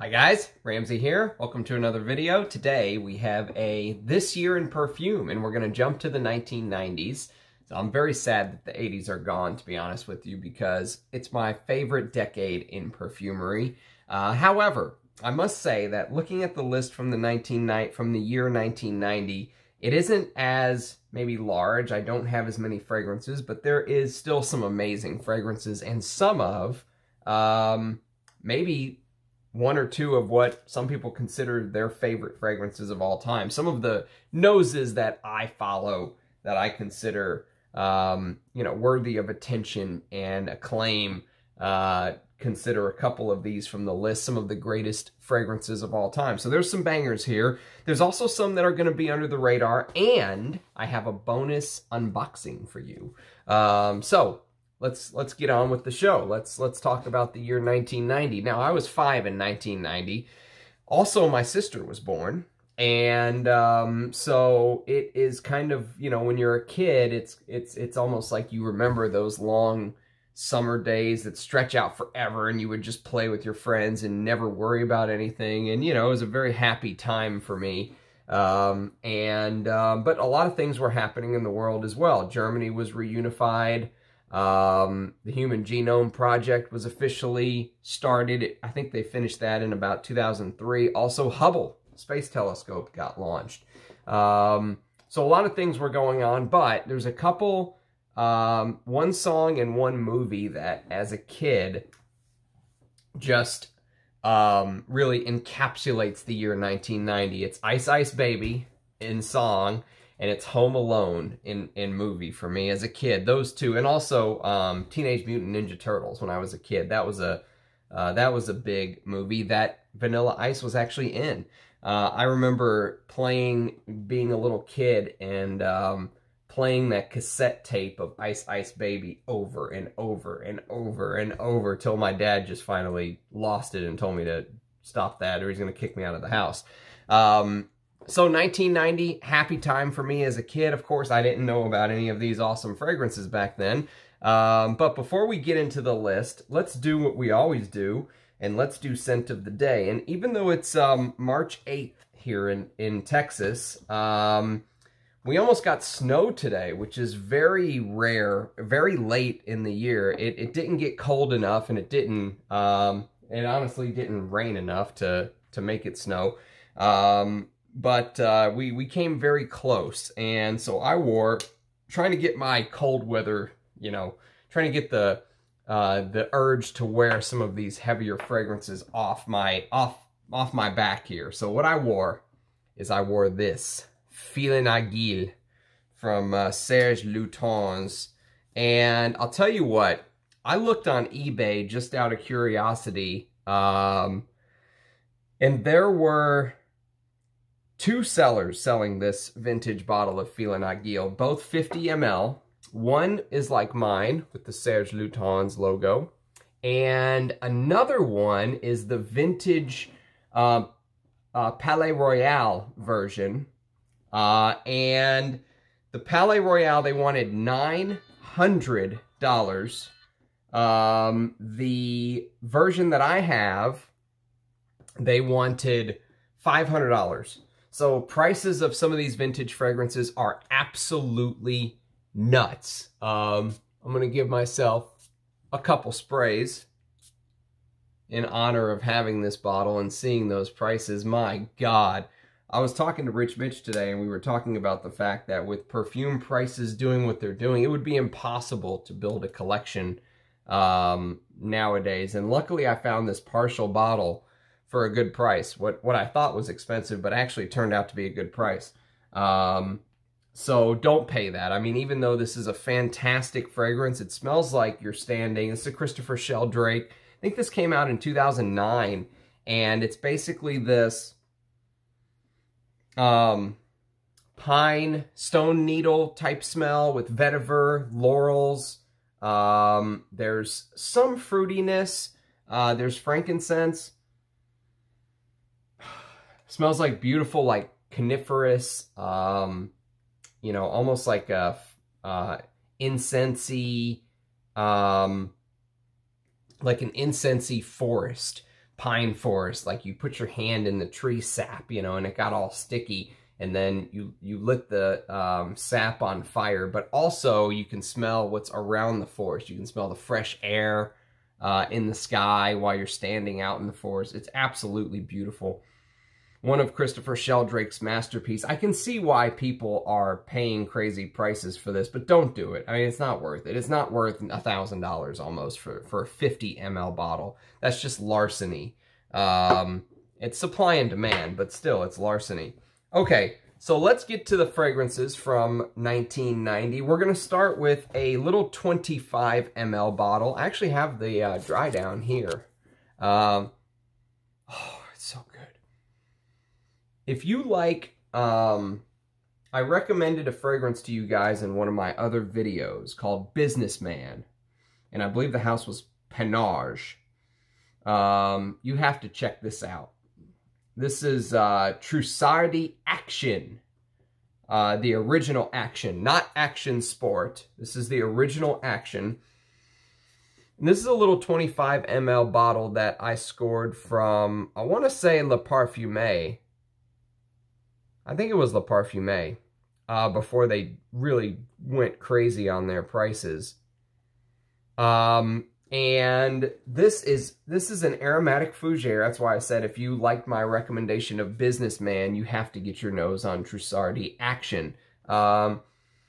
Hi guys, Ramsey here. Welcome to another video. Today we have a This Year in Perfume and we're going to jump to the 1990s. So I'm very sad that the 80s are gone to be honest with you because it's my favorite decade in perfumery. Uh, however, I must say that looking at the list from the 19 from the year 1990, it isn't as maybe large. I don't have as many fragrances, but there is still some amazing fragrances and some of um, maybe one or two of what some people consider their favorite fragrances of all time. Some of the noses that I follow that I consider, um, you know, worthy of attention and acclaim. Uh, consider a couple of these from the list, some of the greatest fragrances of all time. So there's some bangers here. There's also some that are going to be under the radar, and I have a bonus unboxing for you. Um, so let's let's get on with the show. Let's let's talk about the year 1990. Now, I was five in 1990. Also, my sister was born. And um, so it is kind of, you know, when you're a kid, it's it's it's almost like you remember those long summer days that stretch out forever and you would just play with your friends and never worry about anything. And, you know, it was a very happy time for me. Um, and, um, but a lot of things were happening in the world as well. Germany was reunified. Um, the Human Genome Project was officially started. I think they finished that in about 2003. Also, Hubble Space Telescope got launched. Um, so a lot of things were going on, but there's a couple, um, one song and one movie that, as a kid, just um, really encapsulates the year 1990. It's Ice Ice Baby in song, and it's Home Alone in, in movie for me as a kid. Those two, and also um, Teenage Mutant Ninja Turtles when I was a kid. That was a uh, that was a big movie that Vanilla Ice was actually in. Uh, I remember playing, being a little kid, and um, playing that cassette tape of Ice Ice Baby over and over and over and over till my dad just finally lost it and told me to stop that or he's going to kick me out of the house. Um, so 1990, happy time for me as a kid. Of course, I didn't know about any of these awesome fragrances back then. Um, but before we get into the list, let's do what we always do, and let's do scent of the day. And even though it's um, March 8th here in, in Texas, um, we almost got snow today, which is very rare, very late in the year. It, it didn't get cold enough, and it didn't, um, it honestly didn't rain enough to, to make it snow. Um, but uh, we, we came very close. And so I wore, trying to get my cold weather, you know, trying to get the uh, the urge to wear some of these heavier fragrances off my off off my back here. So what I wore is I wore this Fille en Aiguilles from uh, Serge Lutens. And I'll tell you what, I looked on eBay just out of curiosity, um, and there were two sellers selling this vintage bottle of Aiguilles, both 50 ml. One is like mine with the Serge Lutens logo, and another one is the vintage uh, uh, Palais Royal version. Uh, and the Palais Royal, they wanted $900. Um, the version that I have, they wanted $500. So prices of some of these vintage fragrances are absolutely nuts. Um, I'm going to give myself a couple sprays in honor of having this bottle and seeing those prices. My God. I was talking to Rich Mitch today and we were talking about the fact that with perfume prices doing what they're doing, it would be impossible to build a collection um, nowadays. And luckily I found this partial bottle for a good price. What what I thought was expensive, but actually turned out to be a good price. Um, so don't pay that. I mean, even though this is a fantastic fragrance, it smells like you're standing. It's a Christopher Sheldrake. I think this came out in 2009, and it's basically this um, pine, stone needle type smell with vetiver, laurels. Um, there's some fruitiness. Uh, there's frankincense. Smells like beautiful, like coniferous, um, you know, almost like a uh, incensey, um, like an incensey forest pine forest, like you put your hand in the tree sap, you know, and it got all sticky and then you, you lit the um, sap on fire, but also you can smell what's around the forest. You can smell the fresh air uh, in the sky while you're standing out in the forest. It's absolutely beautiful. One of Christopher Sheldrake's masterpiece. I can see why people are paying crazy prices for this, but don't do it. I mean, it's not worth it. It's not worth a $1,000 almost for, for a 50 ml bottle. That's just larceny. Um, it's supply and demand, but still, it's larceny. Okay, so let's get to the fragrances from 1990. We're going to start with a little 25 ml bottle. I actually have the uh, dry down here. Um, oh. If you like, um, I recommended a fragrance to you guys in one of my other videos called Businessman. And I believe the house was Panache. Um, you have to check this out. This is uh, Trussardi Action. Uh, the original Action, not Action Sport. This is the original Action. And this is a little 25 ml bottle that I scored from, I want to say Le Parfume. I think it was Le Parfume uh, before they really went crazy on their prices. Um, and this is this is an aromatic fougere. That's why I said if you liked my recommendation of Businessman, you have to get your nose on Trussardi Action. Um,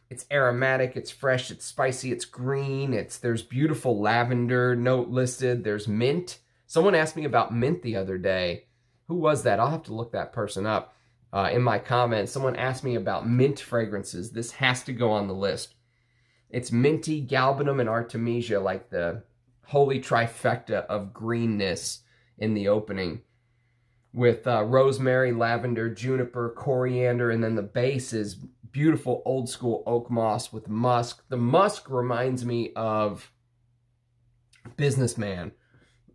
it's aromatic, it's fresh, it's spicy, it's green, it's there's beautiful lavender note listed, there's mint. Someone asked me about mint the other day. Who was that? I'll have to look that person up. Uh, in my comments, someone asked me about mint fragrances. This has to go on the list. It's minty, galbanum, and artemisia, like the holy trifecta of greenness in the opening with uh, rosemary, lavender, juniper, coriander, and then the base is beautiful old school oak moss with musk. The musk reminds me of Businessman.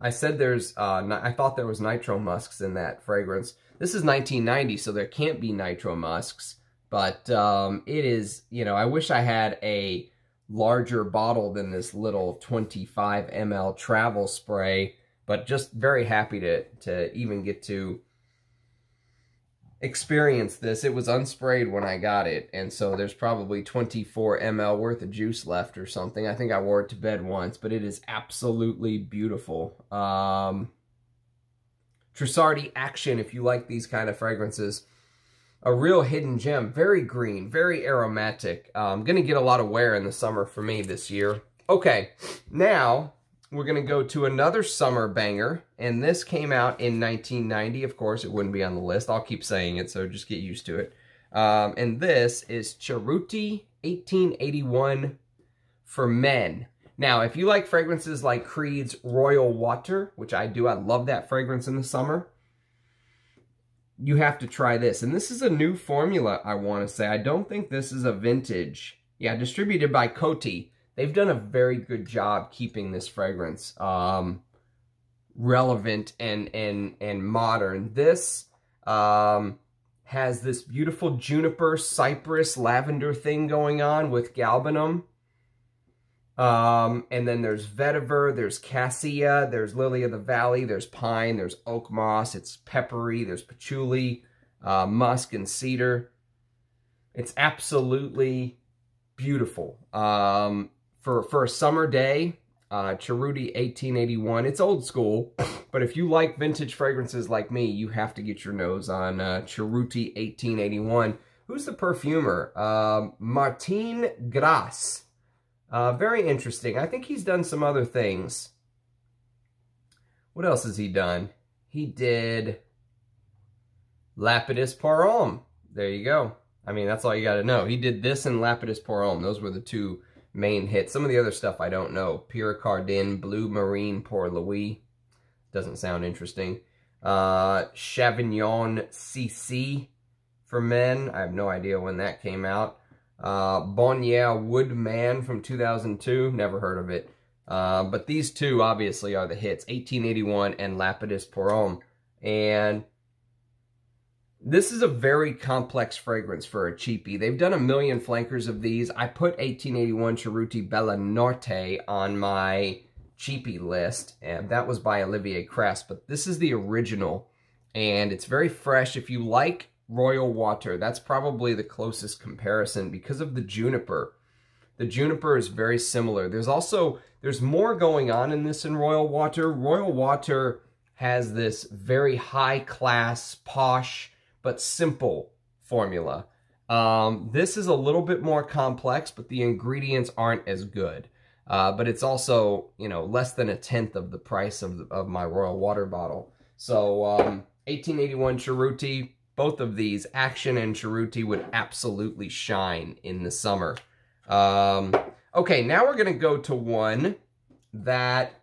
I said there's, uh, I thought there was nitro musks in that fragrance. This is 1990, so there can't be nitro musks, but um, it is, you know, I wish I had a larger bottle than this little 25 ml travel spray, but just very happy to, to even get to experience this. It was unsprayed when I got it, and so there's probably 24 ml worth of juice left or something. I think I wore it to bed once, but it is absolutely beautiful. Um, Trussardi Action, if you like these kind of fragrances, a real hidden gem. Very green, very aromatic. I'm um, going to get a lot of wear in the summer for me this year. Okay, now we're going to go to another summer banger, and this came out in 1990. Of course, it wouldn't be on the list. I'll keep saying it, so just get used to it. Um, and this is Cerruti 1881 for men. Now, if you like fragrances like Creed's Royal Water, which I do, I love that fragrance in the summer you have to try this. And this is a new formula, I want to say. I don't think this is a vintage. Yeah, distributed by Coty. They've done a very good job keeping this fragrance um, relevant and, and, and modern. This um, has this beautiful juniper, cypress, lavender thing going on with galbanum. Um, and then there's vetiver, there's cassia, there's lily of the valley, there's pine, there's oak moss, it's peppery, there's patchouli, uh, musk, and cedar. It's absolutely beautiful. Um, for, for a summer day, uh, Cerruti 1881. It's old school, but if you like vintage fragrances like me, you have to get your nose on uh, Cerruti 1881. Who's the perfumer? Uh, Martin Gras. Uh, very interesting. I think he's done some other things. What else has he done? He did Lapidus Homme. There you go. I mean, that's all you got to know. He did this and Lapidus Homme. Those were the two main hits. Some of the other stuff I don't know. Pierre Cardin, Bleu Marine pour Louis. Doesn't sound interesting. Uh, Chevignon CC for men. I have no idea when that came out. Uh, Bogner Woodman from 2002, never heard of it. Uh, but these two obviously are the hits, 1881 and Lapidus Homme. And this is a very complex fragrance for a cheapie. They've done a million flankers of these. I put 1881 Cerruti Bella Notte on my cheapy list, and that was by Olivier Cresp, but this is the original, and it's very fresh. If you like Royal Water, that's probably the closest comparison because of the juniper. The juniper is very similar. There's also, there's more going on in this in Royal Water. Royal Water has this very high class, posh, but simple formula. Um, this is a little bit more complex, but the ingredients aren't as good. Uh, but it's also, you know, less than a tenth of the price of, the, of my Royal Water bottle. So, um, 1881 Cerruti, both of these, Action and Cerruti, would absolutely shine in the summer. Um, okay, now we're going to go to one that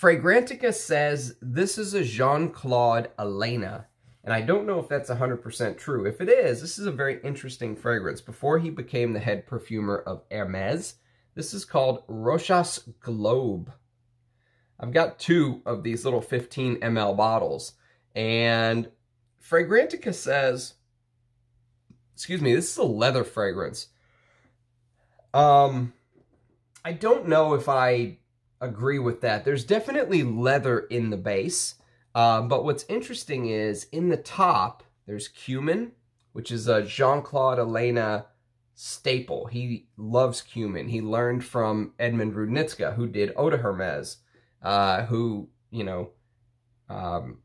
Fragrantica says this is a Jean-Claude Ellena. And I don't know if that's 100% true. If it is, this is a very interesting fragrance. Before he became the head perfumer of Hermes, this is called Rochas Globe. I've got two of these little 15 ml bottles. And Fragrantica says, excuse me, this is a leather fragrance. Um, I don't know if I agree with that. There's definitely leather in the base. Uh, but what's interesting is in the top, there's cumin, which is a Jean-Claude Ellena staple. He loves cumin. He learned from Edmond Roudnitska, who did Eau de Hermes, uh, who, you know, um,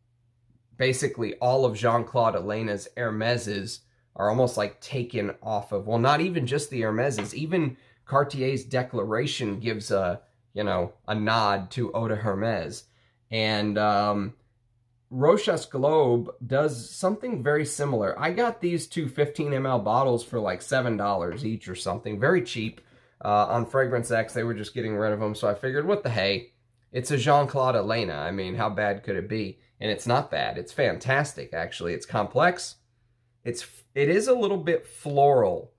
basically all of Jean-Claude Ellena's Hermeses are almost like taken off of, well, not even just the Hermeses, even Cartier's declaration gives a, you know, a nod to Eau de Hermes. And um, Rochas Globe does something very similar. I got these two 15 ml bottles for like $7 each or something. Very cheap. Uh, on Fragrance X, they were just getting rid of them, so I figured, what the hey? It's a Jean-Claude Ellena. I mean, how bad could it be? And it's not bad. It's fantastic, actually. It's complex. It's It is a little bit floral.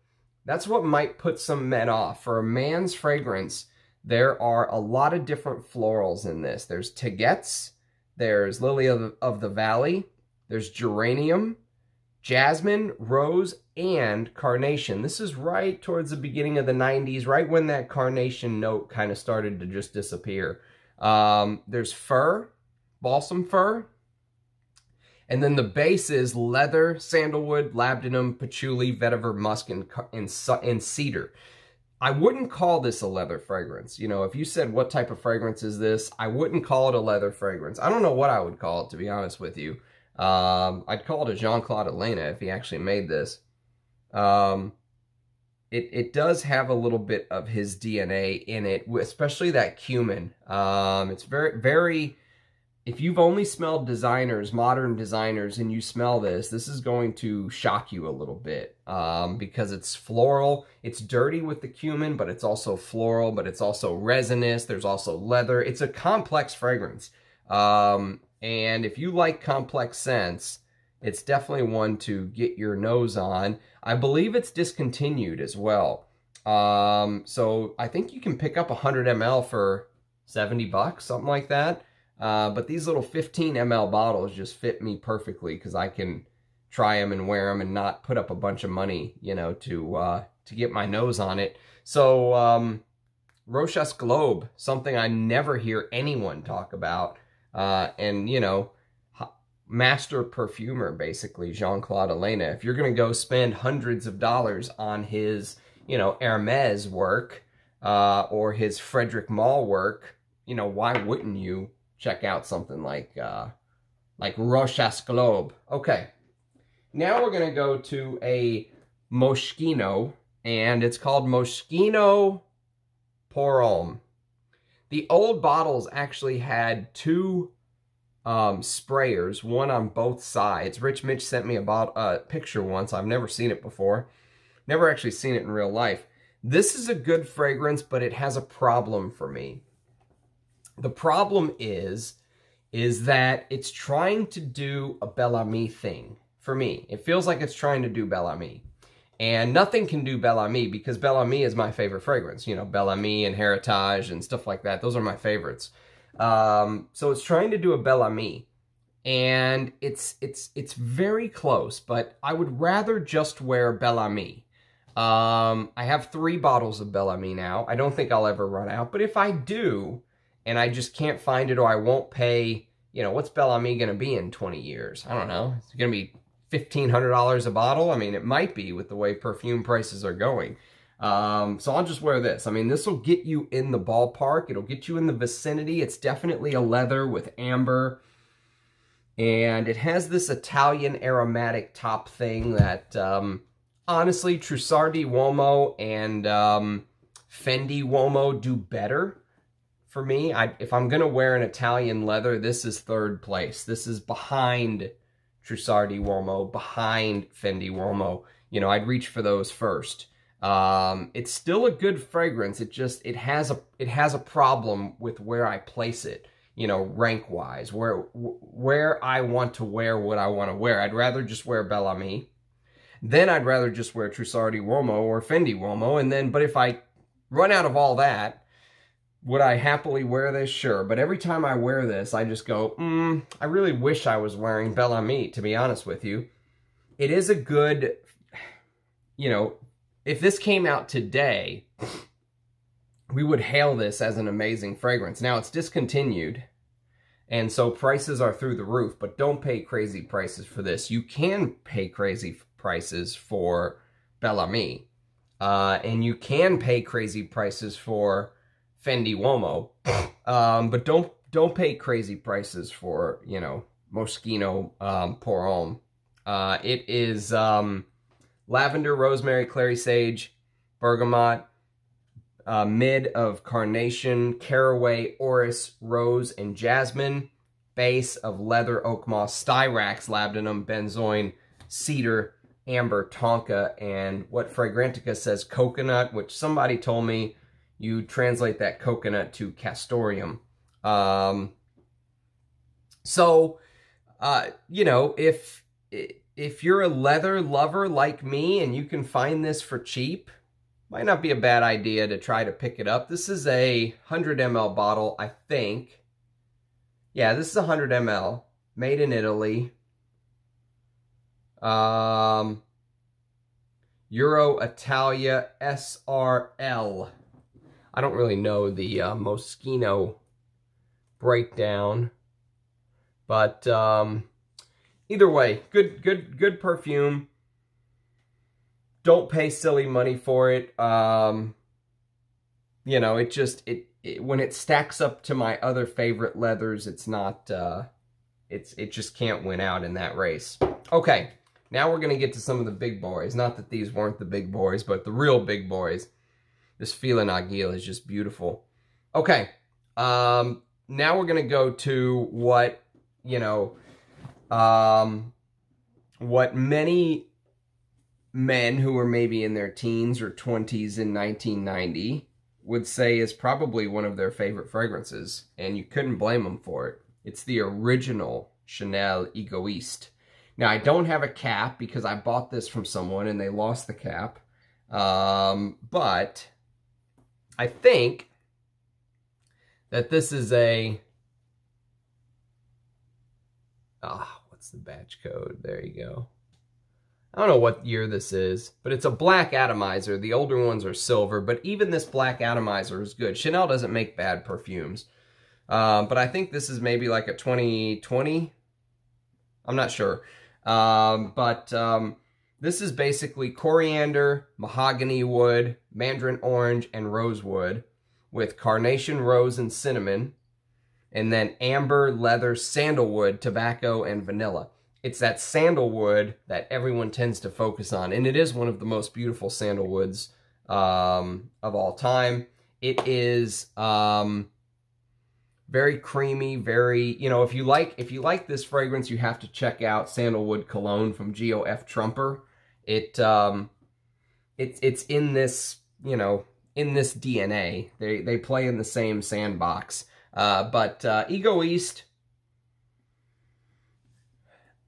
That's what might put some men off. For a man's fragrance, there are a lot of different florals in this. There's Tagetes, there's Lily of of the Valley, there's Geranium, Jasmine, Rose, and Carnation. This is right towards the beginning of the 90s, right when that Carnation note kind of started to just disappear. Um, there's Fir, Balsam Fir, and then the base is leather, sandalwood, labdanum, patchouli, vetiver, musk, and, and, and cedar. I wouldn't call this a leather fragrance. You know, if you said what type of fragrance is this, I wouldn't call it a leather fragrance. I don't know what I would call it, to be honest with you. Um, I'd call it a Jean-Claude Ellena if he actually made this. Um, it, it does have a little bit of his DNA in it, especially that cumin. Um, it's very, very if you've only smelled designers, modern designers, and you smell this, this is going to shock you a little bit um, because it's floral. It's dirty with the cumin, but it's also floral, but it's also resinous. There's also leather. It's a complex fragrance. Um, and if you like complex scents, it's definitely one to get your nose on. I believe it's discontinued as well. Um, so I think you can pick up 100 ml for 70 bucks, something like that. Uh, but these little 15 ml bottles just fit me perfectly because I can try them and wear them and not put up a bunch of money, you know, to uh, to get my nose on it. So, um, Rochas Globe, something I never hear anyone talk about. Uh, and, you know, master perfumer, basically, Jean-Claude Ellena. If you're going to go spend hundreds of dollars on his, you know, Hermes work uh, or his Frederick Malle work, you know, why wouldn't you check out something like uh, like Rochas Globe. Okay, now we're going to go to a Moschino, and it's called Moschino Pour Homme. The old bottles actually had two um, sprayers, one on both sides. Rich Mitch sent me a uh, picture once. I've never seen it before. Never actually seen it in real life. This is a good fragrance, but it has a problem for me. The problem is, is that it's trying to do a Bel Ami thing for me. It feels like it's trying to do Bel Ami. And nothing can do Bel Ami because Bel Ami is my favorite fragrance. You know, Bel Ami and Heritage and stuff like that. Those are my favorites. Um, so it's trying to do a Bel Ami. And it's, it's, it's very close, but I would rather just wear Bel Ami. Um, I have three bottles of Bel Ami now. I don't think I'll ever run out, but if I do, and I just can't find it or I won't pay, you know, what's Bel Ami going to be in 20 years? I don't know. It's going to be $1,500 a bottle? I mean, it might be with the way perfume prices are going. Um, so I'll just wear this. I mean, this will get you in the ballpark. It'll get you in the vicinity. It's definitely a leather with amber. And it has this Italian aromatic top thing that, um, honestly, Trussardi Uomo and um, Fendi Uomo do better for me. I, if I'm going to wear an Italian leather, this is third place. This is behind Trussardi Uomo, behind Fendi Uomo. You know, I'd reach for those first. Um, it's still a good fragrance. It just, it has a, it has a problem with where I place it, you know, rank wise, where, where I want to wear what I want to wear. I'd rather just wear Bel Ami. Then I'd rather just wear Trussardi Uomo or Fendi Uomo. And then, but if I run out of all that, would I happily wear this? Sure. But every time I wear this, I just go, mm, I really wish I was wearing Bel Ami, to be honest with you. It is a good, you know, if this came out today, we would hail this as an amazing fragrance. Now, it's discontinued, and so prices are through the roof, but don't pay crazy prices for this. You can pay crazy prices for Bel Ami, uh, and you can pay crazy prices for Fendi Uomo, um, but don't don't pay crazy prices for, you know, Moschino um, Pour Homme. Uh, it is... Um, lavender, rosemary, clary sage, bergamot, uh, mid of carnation, caraway, orris, rose, and jasmine, base of leather, oak moss, styrax, labdanum, benzoin, cedar, amber, tonka, and what Fragrantica says coconut, which somebody told me you translate that coconut to castoreum. Um, so, uh, you know, if if you're a leather lover like me and you can find this for cheap, might not be a bad idea to try to pick it up. This is a 100 ml bottle, I think. Yeah, this is 100 ml, made in Italy. Um, Euro Italia SRL. I don't really know the uh, Moschino breakdown, but um, either way, good, good, good perfume. Don't pay silly money for it. Um, you know, it just, it, it, when it stacks up to my other favorite leathers, it's not, uh, it's, it just can't win out in that race. Okay, now we're going to get to some of the big boys. Not that these weren't the big boys, but the real big boys. This Fille en Aiguilles is just beautiful. Okay, um, now we're going to go to what, you know, um, what many men who were maybe in their teens or 20s in 1990 would say is probably one of their favorite fragrances, and you couldn't blame them for it. It's the original Chanel Egoiste. Now, I don't have a cap because I bought this from someone and they lost the cap. Um, but I think that this is a Ah, what's the batch code? There you go. I don't know what year this is, but it's a black atomizer. The older ones are silver, but even this black atomizer is good. Chanel doesn't make bad perfumes. Um, but I think this is maybe like a 2020. I'm not sure. Um, but um, this is basically coriander, mahogany wood, mandarin orange, and rosewood with carnation, rose, and cinnamon and then amber, leather, sandalwood, tobacco, and vanilla. It's that sandalwood that everyone tends to focus on, and it is one of the most beautiful sandalwoods um, of all time. It is um, very creamy, very, you know, if you like if you like this fragrance, you have to check out Sandalwood Cologne from Geo F. Trumper. It um, it's it's in this, you know, in this DNA. They they play in the same sandbox. Uh, but uh, east,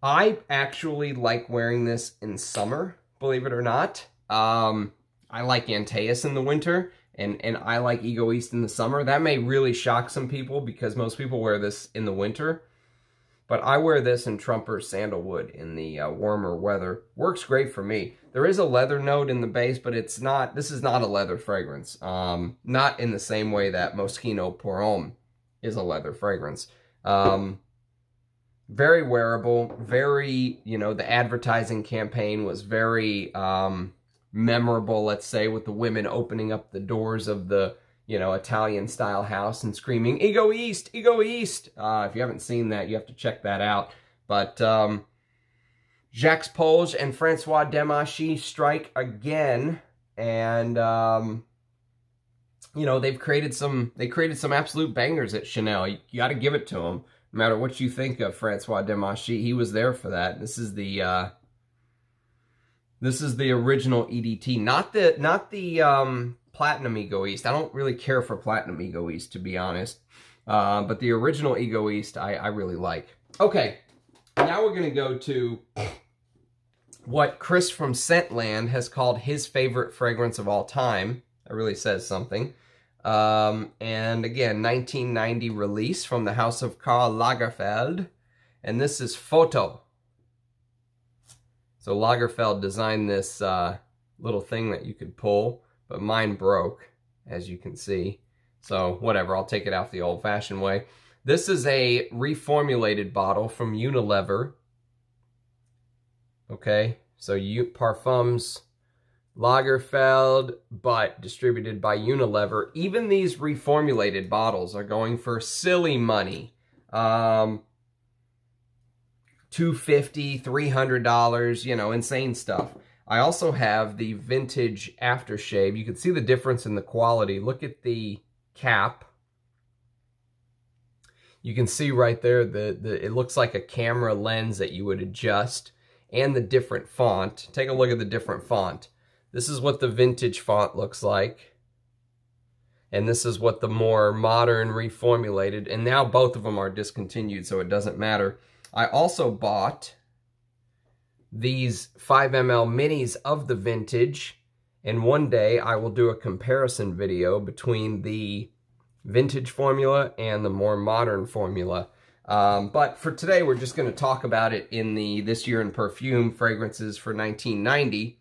I actually like wearing this in summer, believe it or not. Um, I like Antaeus in the winter, and, and I like Egoiste in the summer. That may really shock some people because most people wear this in the winter. But I wear this in Trumper Sandalwood in the uh, warmer weather. Works great for me. There is a leather note in the base, but it's not, this is not a leather fragrance. Um, not in the same way that Moschino Pour Homme is a leather fragrance. Um, very wearable, very, you know, the advertising campaign was very um, memorable, let's say, with the women opening up the doors of the, you know, Italian-style house and screaming, Egoiste! Ego East! Uh, if you haven't seen that, you have to check that out. But um, Jacques Polge and Francois Demachy strike again, and... Um, you know, they've created some, they created some absolute bangers at Chanel. You, you got to give it to them. No matter what you think of Francois Demachy, he was there for that. This is the, uh, this is the original EDT, not the, not the, um, Platinum Egoist. I don't really care for Platinum Egoist, to be honest. Uh, but the original Egoist, I, I really like. Okay, now we're going to go to what Chris from Scentland has called his favorite fragrance of all time. That really says something. Um, and again, 1990 release from the house of Karl Lagerfeld. And this is Photo. So Lagerfeld designed this uh, little thing that you could pull, but mine broke, as you can see. So whatever, I'll take it out the old-fashioned way. This is a reformulated bottle from Unilever. Okay, so you Parfums Lagerfeld, but distributed by Unilever. Even these reformulated bottles are going for silly money. Um, $250, $300, you know, insane stuff. I also have the vintage aftershave. You can see the difference in the quality. Look at the cap. You can see right there, the, the it looks like a camera lens that you would adjust and the different font. Take a look at the different font. This is what the vintage font looks like. And this is what the more modern reformulated, and now both of them are discontinued, so it doesn't matter. I also bought these 5ml minis of the vintage, and one day I will do a comparison video between the vintage formula and the more modern formula. Um, but for today, we're just going to talk about it in the This Year in Perfume fragrances for 1990.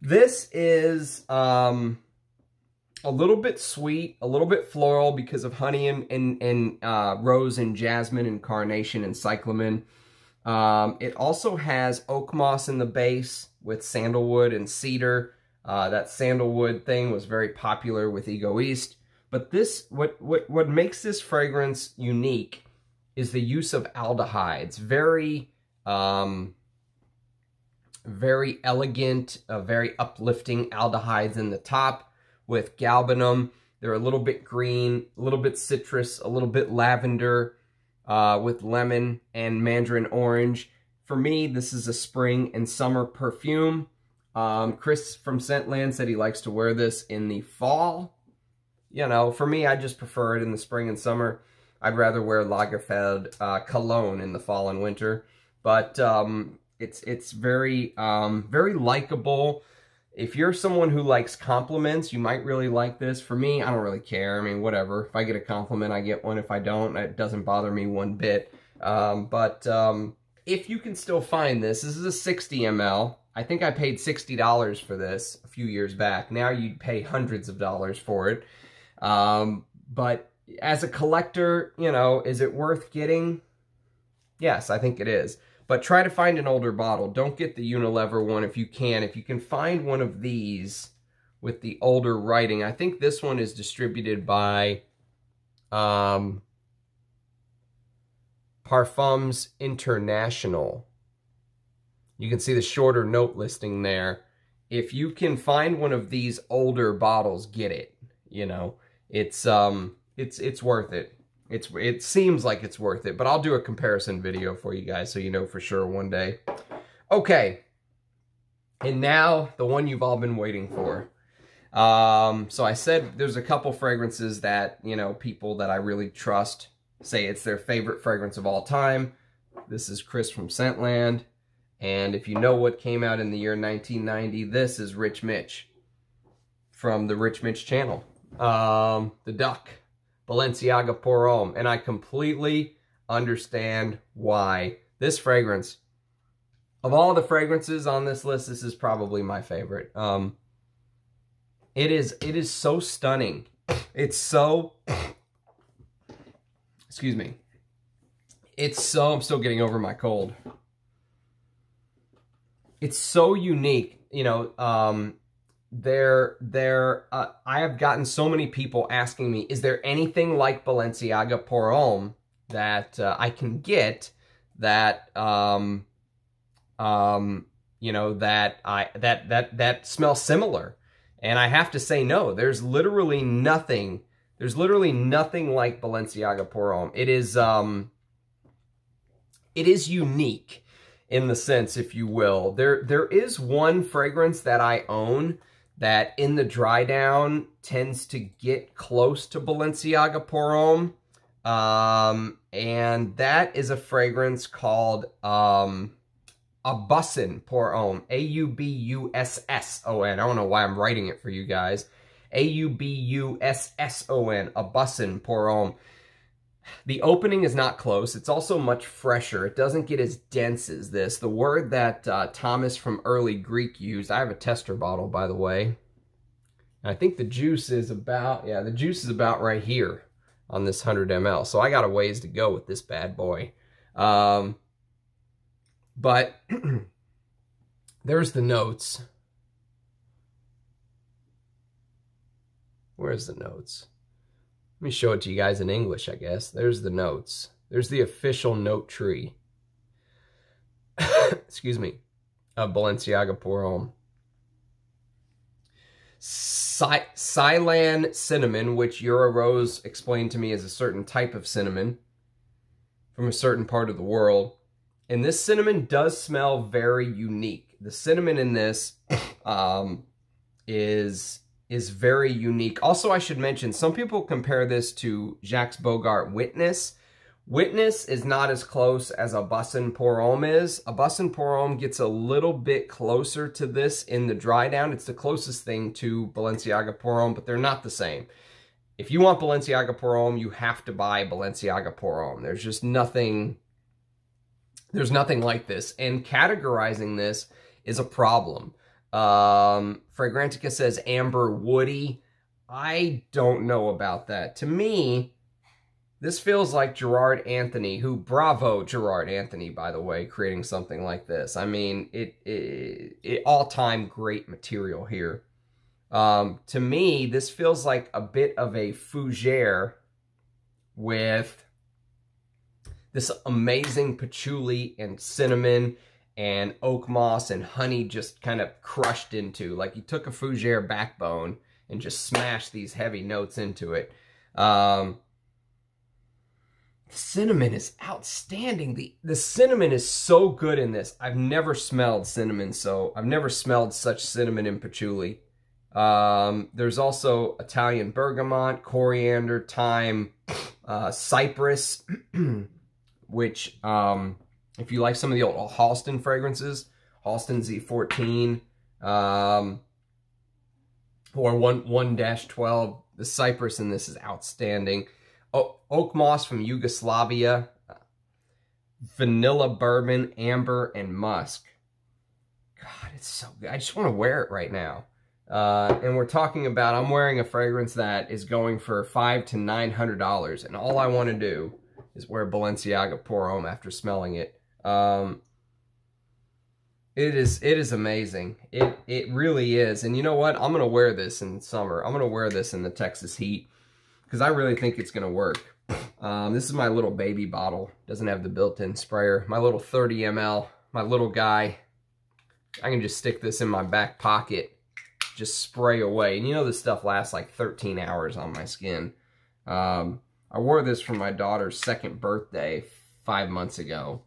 This is um, a little bit sweet, a little bit floral because of honey and, and, and uh, rose and jasmine and carnation and cyclamen. Um, it also has oak moss in the base with sandalwood and cedar. Uh, that sandalwood thing was very popular with Egoist. But this, what, what, what makes this fragrance unique is the use of aldehydes. Very, um, very elegant, uh, very uplifting aldehydes in the top with galbanum. They're a little bit green, a little bit citrus, a little bit lavender uh, with lemon and mandarin orange. For me, this is a spring and summer perfume. Um, Chris from Scentland said he likes to wear this in the fall. You know, for me, I just prefer it in the spring and summer. I'd rather wear Lagerfeld uh, cologne in the fall and winter. But um, it's it's very um, very likable. If you're someone who likes compliments, you might really like this. For me, I don't really care. I mean, whatever. If I get a compliment, I get one. If I don't, it doesn't bother me one bit. Um, but um, if you can still find this, this is a 60 ml. I think I paid $60 for this a few years back. Now you'd pay hundreds of dollars for it. Um, but as a collector, you know, is it worth getting? Yes, I think it is. But try to find an older bottle. Don't get the Unilever one if you can. If you can find one of these with the older writing, I think this one is distributed by um, Parfums International. You can see the shorter note listing there. If you can find one of these older bottles, get it. You know, it's um, it's it's worth it. It's It seems like it's worth it, but I'll do a comparison video for you guys so you know for sure one day. Okay, and now the one you've all been waiting for. Um, so I said there's a couple fragrances that, you know, people that I really trust say it's their favorite fragrance of all time. This is Chris from Scentland. And if you know what came out in the year 1990, this is Rich Mitch from the Rich Mitch channel. Um, the Duck. Balenciaga Pour Homme. And I completely understand why this fragrance, of all the fragrances on this list, this is probably my favorite. Um, it is, it is so stunning. It's so, excuse me. It's so, I'm still getting over my cold. It's so unique. You know, um, there, there, uh, I have gotten so many people asking me, is there anything like Balenciaga Pour Homme that uh, I can get that, um, um, you know, that I, that, that, that smells similar? And I have to say no, there's literally nothing, there's literally nothing like Balenciaga Pour Homme. It is, um, it is unique in the sense, if you will. There, there is one fragrance that I own that in the dry down tends to get close to Balenciaga Pour Homme. Um, and that is a fragrance called um, Aubusson Pour Homme. A-U-B-U-S-S-O-N. I don't know why I'm writing it for you guys. A-U-B-U-S-S-O-N. Aubusson Pour Homme. The opening is not close. It's also much fresher. It doesn't get as dense as this. The word that uh, Thomas from Early Greek used, I have a tester bottle, by the way. I think the juice is about, yeah, the juice is about right here on this 100 ml. So I got a ways to go with this bad boy. Um, but there's the notes. Where's the notes? Let me show it to you guys in English, I guess. There's the notes. There's the official note tree. Excuse me. Of Balenciaga Pour Homme. Ceylon cinnamon, which Euro Rose explained to me is a certain type of cinnamon from a certain part of the world. And this cinnamon does smell very unique. The cinnamon in this um, is is very unique. Also, I should mention, some people compare this to Jacques Bogart Witness. Witness is not as close as Aubusson Pour Homme is. Aubusson Pour Homme gets a little bit closer to this in the dry down. It's the closest thing to Balenciaga Pour Homme, but they're not the same. If you want Balenciaga Pour Homme, you have to buy Balenciaga Pour Homme. There's just nothing, there's nothing like this. And categorizing this is a problem. Um, Fragrantica says amber woody. I don't know about that. To me, this feels like Gerard Anthony, who, bravo Gerard Anthony, by the way, creating something like this. I mean, it, it, it all-time great material here. Um, to me, this feels like a bit of a fougere with this amazing patchouli and cinnamon and oak moss and honey just kind of crushed into. Like you took a fougere backbone and just smashed these heavy notes into it. Um, cinnamon is outstanding. The, the cinnamon is so good in this. I've never smelled cinnamon so, I've never smelled such cinnamon in patchouli. Um, there's also Italian bergamot, coriander, thyme, uh, cypress, which, um, if you like some of the old Halston fragrances, Halston Z14, um, or 1-12, the cypress in this is outstanding. O oak moss from Yugoslavia, vanilla bourbon, amber, and musk. God, it's so good. I just want to wear it right now. Uh, and we're talking about, I'm wearing a fragrance that is going for five to $900. And all I want to do is wear Balenciaga Pour Homme after smelling it. Um, it is it is amazing. It it really is. And you know what? I'm gonna wear this in summer. I'm gonna wear this in the Texas heat because I really think it's gonna work. Um, this is my little baby bottle. Doesn't have the built-in sprayer. My little 30 ml. My little guy. I can just stick this in my back pocket. Just spray away. And you know this stuff lasts like 13 hours on my skin. Um, I wore this for my daughter's second birthday five months ago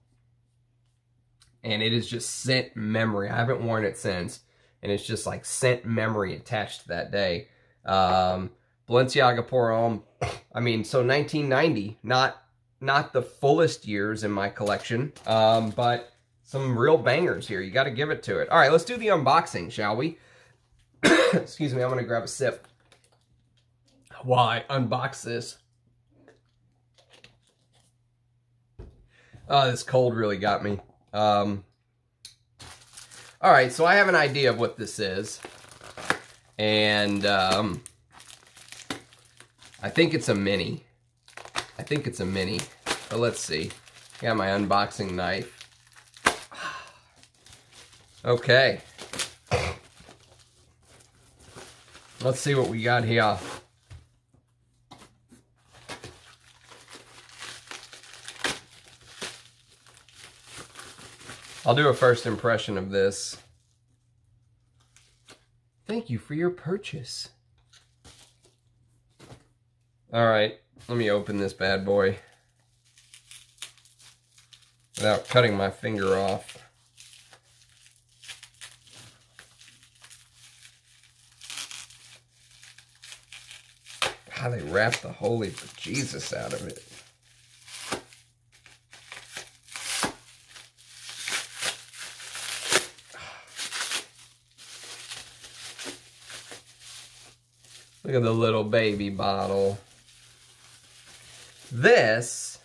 and it is just scent memory. I haven't worn it since, and it's just like scent memory attached to that day. Um, Balenciaga Pour Homme, I mean, so 1990, not not the fullest years in my collection, um, but some real bangers here. You got to give it to it. All right, let's do the unboxing, shall we? Excuse me, I'm going to grab a sip while I unbox this. Oh, this cold really got me. Um, all right, so I have an idea of what this is. And um, I think it's a mini. I think it's a mini. But let's see. Got my unboxing knife. Okay. Let's see what we got here. I'll do a first impression of this. Thank you for your purchase. All right, let me open this bad boy without cutting my finger off. How they wrap the holy Jesus out of it. Look at the little baby bottle. This,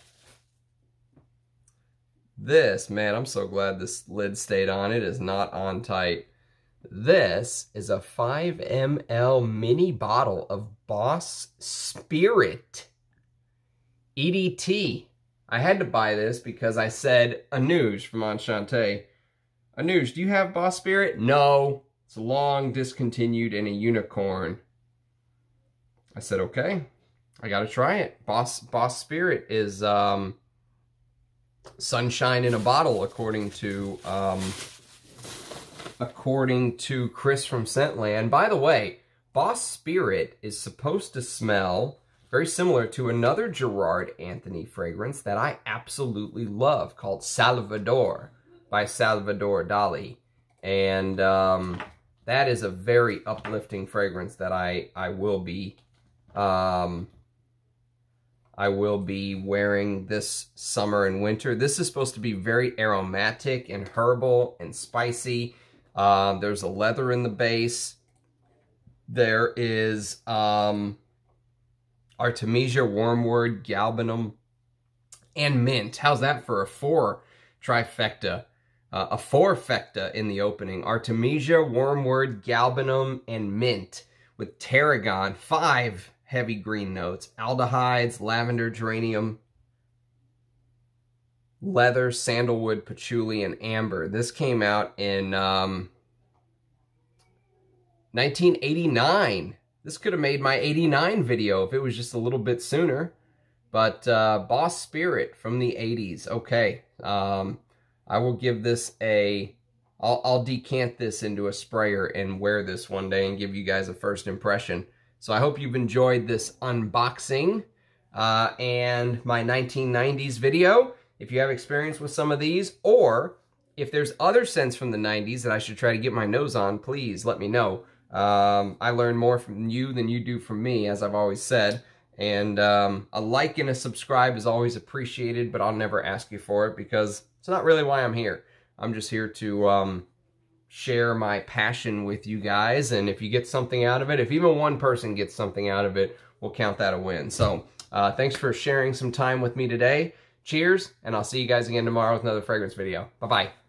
this, man, I'm so glad this lid stayed on. It is not on tight. This is a 5 ml mini bottle of Boss Spirit EDT. I had to buy this because I said, Anuj from Enchante, Anuj, do you have Boss Spirit? No, it's long discontinued and a unicorn. I said, okay, I got to try it. Boss Boss Spirit is um, sunshine in a bottle, according to um, according to Chris from Scentland. By the way, Boss Spirit is supposed to smell very similar to another Gerard Anthony fragrance that I absolutely love called Salvador by Salvador Dali. And um, that is a very uplifting fragrance that I, I will be um, I will be wearing this summer and winter. This is supposed to be very aromatic and herbal and spicy. Um, there's a leather in the base. There is um, Artemisia, Wormwood, Galbanum, and Mint. How's that for a four trifecta? Uh, a four-fecta in the opening. Artemisia, Wormwood, Galbanum, and Mint with Tarragon. Five heavy green notes. Aldehydes, lavender, geranium, leather, sandalwood, patchouli, and amber. This came out in um, 1989. This could have made my 89 video if it was just a little bit sooner. But uh, Boss Spirit from the 80s. Okay. Um, I will give this a... I'll, I'll decant this into a sprayer and wear this one day and give you guys a first impression. So I hope you've enjoyed this unboxing uh, and my 1990s video. If you have experience with some of these, or if there's other scents from the 90s that I should try to get my nose on, please let me know. Um, I learn more from you than you do from me, as I've always said. And um, a like and a subscribe is always appreciated, but I'll never ask you for it because it's not really why I'm here. I'm just here to um, share my passion with you guys. And if you get something out of it, if even one person gets something out of it, we'll count that a win. So uh, thanks for sharing some time with me today. Cheers, and I'll see you guys again tomorrow with another fragrance video. Bye-bye.